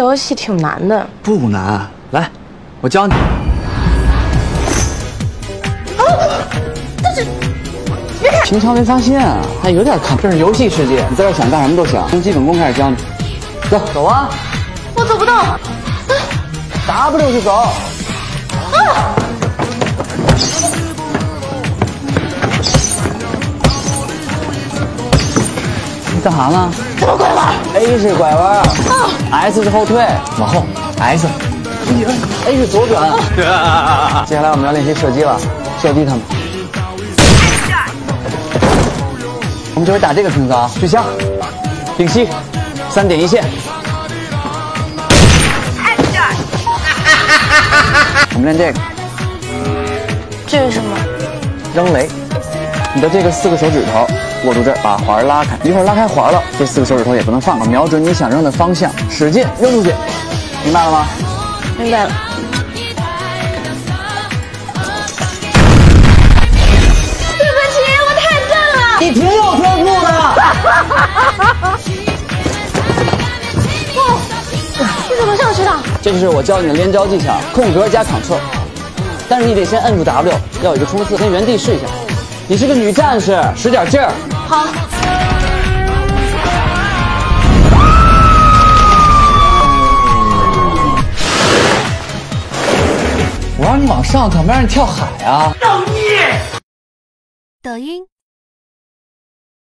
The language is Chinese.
游戏挺难的。不难，来，我教你。啊，但是平常没发现啊，还有点看。这是游戏世界，你在这想干什么都行。从基本功开始教你，走走啊！我走不动。W 就走。啊！你干啥呢？怎么拐弯？A 是拐弯啊，S 是后退，往后，S。A 是左转。接下来我们要练习射击了，射击他们。我们这回打这个瓶子啊，举枪，屏息，三点一线。我们练这个。这是什么？扔雷。你的这个四个手指头握住这儿，把环拉开，一会儿拉开环了，这四个手指头也不能放了，瞄准你想扔的方向，使劲扔出去，明白了吗？明白了。对不起，我太笨了。你挺有天赋的。哦，你怎么上去的？这就是我教你的连招技巧，空格加 Ctrl，但是你得先摁住 W，要有一个冲刺，先原地试一下。你是个女战士，使点劲儿。好。我让你往上跳，没让你跳海啊！造孽！抖音。